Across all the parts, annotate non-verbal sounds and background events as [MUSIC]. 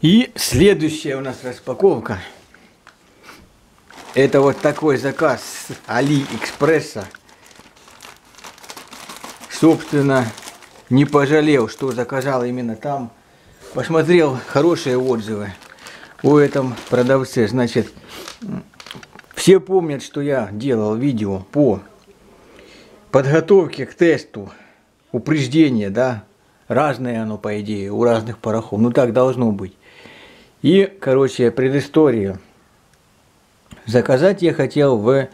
И следующая у нас распаковка. Это вот такой заказ с Алиэкспресса. Собственно, не пожалел, что заказал именно там. Посмотрел хорошие отзывы о этом продавце. Значит, все помнят, что я делал видео по подготовке к тесту упреждения, да, разное оно, по идее, у разных порохов. Ну, так должно быть. И, короче, предыстория. Заказать я хотел в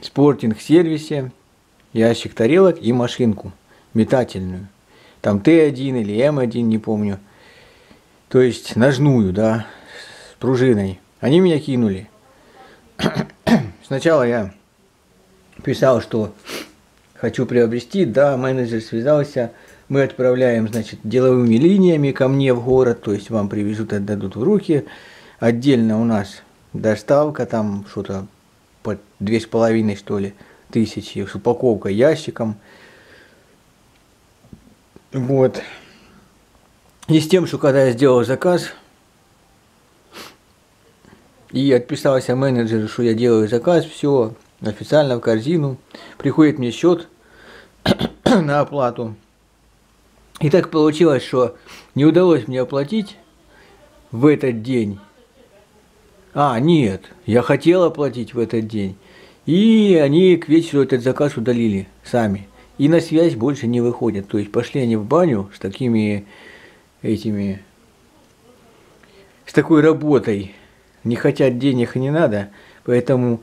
спортинг-сервисе ящик тарелок и машинку метательную. Там Т1 или М1, не помню. То есть ножную, да, с пружиной. Они меня кинули. [COUGHS] Сначала я писал, что хочу приобрести, да, менеджер связался, мы отправляем, значит, деловыми линиями ко мне в город, то есть вам привезут, отдадут в руки. Отдельно у нас доставка, там что-то по две с половиной, что ли, тысячи с упаковкой ящиком. Вот. И с тем, что когда я сделал заказ, и отписался менеджеру, что я делаю заказ, все официально в корзину, приходит мне счет [COUGHS] на оплату. И так получилось, что не удалось мне оплатить в этот день. А, нет, я хотел оплатить в этот день. И они к вечеру этот заказ удалили сами. И на связь больше не выходят. То есть пошли они в баню с такими этими, с такой работой. Не хотят денег и не надо. Поэтому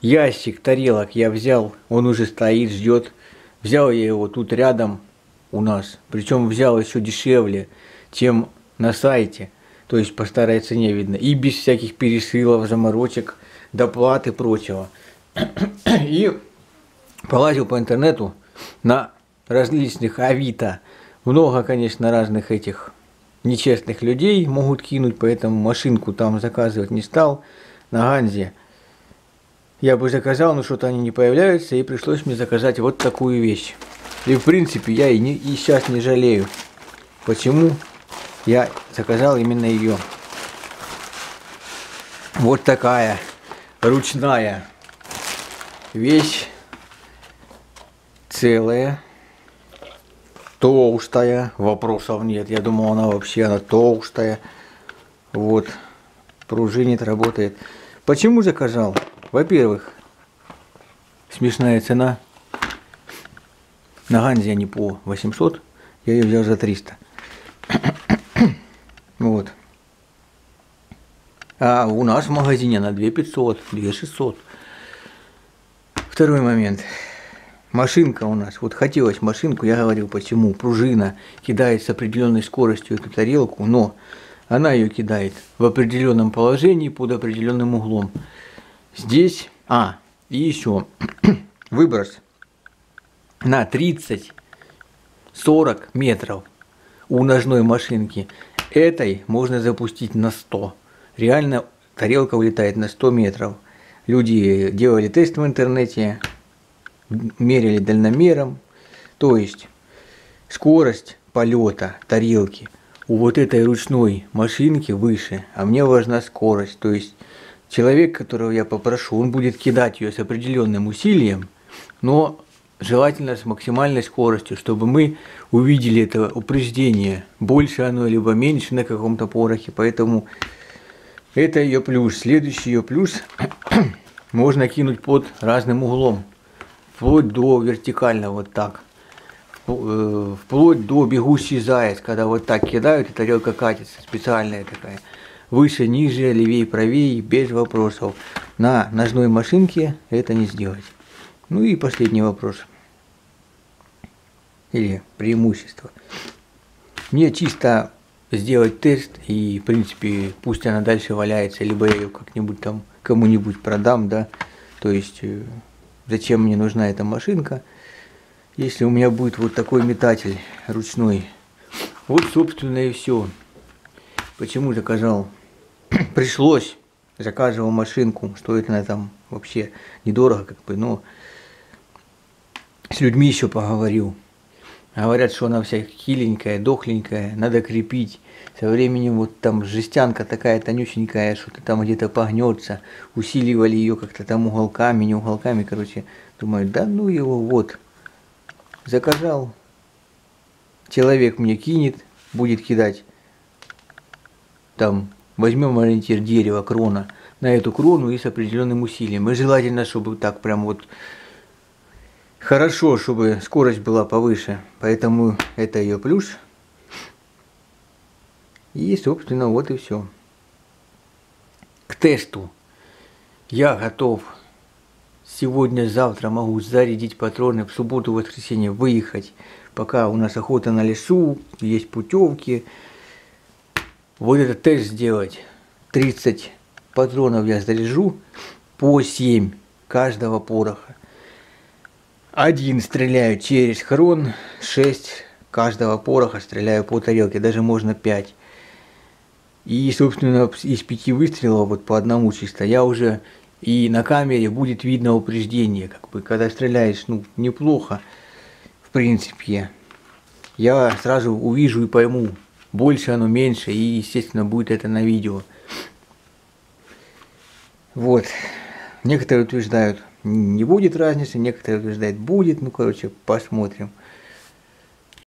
ящик тарелок я взял, он уже стоит, ждет. Взял я его тут рядом, у нас. Причем взял еще дешевле, чем на сайте. То есть по старой цене видно. И без всяких пересылов, заморочек, доплат и прочего. [CLEARS THROAT] И полазил по интернету на различных авито. Много, конечно, разных этих нечестных людей могут кинуть, поэтому машинку там заказывать не стал. На Ганзе я бы заказал, но что-то они не появляются, и пришлось мне заказать вот такую вещь. И в принципе я и, не, и сейчас не жалею, почему я заказал именно ее. Вот такая ручная вещь, целая, толстая, вопросов нет. Я думал, она вообще она толстая. Вот, пружинит, работает. Почему заказал? Во-первых, смешная цена – на Ганзе они по 800, я ее взял за 300. [COUGHS] вот. А у нас в магазине она 2500, 2600. Второй момент. Машинка у нас. Вот хотелось машинку, я говорил, почему. Пружина кидает с определенной скоростью эту тарелку, но она ее кидает в определенном положении под определенным углом. Здесь, а, и еще [COUGHS] выброс на 30-40 метров у ножной машинки. Этой можно запустить на 100. Реально тарелка улетает на 100 метров. Люди делали тест в интернете, мерили дальномером. То есть скорость полета тарелки у вот этой ручной машинки выше, а мне важна скорость. То есть человек, которого я попрошу, он будет кидать ее с определенным усилием, но желательно с максимальной скоростью, чтобы мы увидели это упреждение, больше оно либо меньше на каком-то порохе, поэтому это ее плюс. Следующий ее плюс [CLEARS THROAT] можно кинуть под разным углом, вплоть до вертикально вот так, э, вплоть до бегущий заяц, когда вот так кидают и тарелка катится, специальная такая. Выше, ниже, левее, правее, без вопросов. На ножной машинке это не сделать. Ну и последний вопрос или преимущество. Мне чисто сделать тест и, в принципе, пусть она дальше валяется, либо я ее как-нибудь там кому-нибудь продам, да, то есть э, зачем мне нужна эта машинка, если у меня будет вот такой метатель ручной. Вот, собственно, и все. Почему заказал? [CLEARS THROAT] Пришлось, заказывал машинку, стоит она там вообще недорого, как бы, но с людьми еще поговорил. Говорят, что она вся хиленькая, дохленькая, надо крепить. Со временем вот там жестянка такая тонюсенькая, что-то там где-то погнется. Усиливали ее как-то там уголками, не уголками, короче. Думаю, да ну его, вот. Заказал. Человек мне кинет, будет кидать. Там возьмем ориентир дерева, крона. На эту крону и с определенным усилием. И желательно, чтобы так прям вот хорошо, чтобы скорость была повыше. Поэтому это ее плюс. И, собственно, вот и все. К тесту. Я готов. Сегодня-завтра могу зарядить патроны, в субботу-воскресенье выехать. Пока у нас охота на лесу, есть путевки. Вот этот тест сделать. 30 патронов я заряжу по 7 каждого пороха. Один стреляю через хрон, 6 каждого пороха стреляю по тарелке, даже можно 5. И, собственно, из пяти выстрелов, вот по одному чисто, я уже и на камере будет видно упреждение, как бы, когда стреляешь, ну, неплохо, в принципе. Я сразу увижу и пойму, больше оно, меньше, и, естественно, будет это на видео. Вот. Некоторые утверждают, не будет разницы, некоторые утверждают, будет. Ну, короче, посмотрим.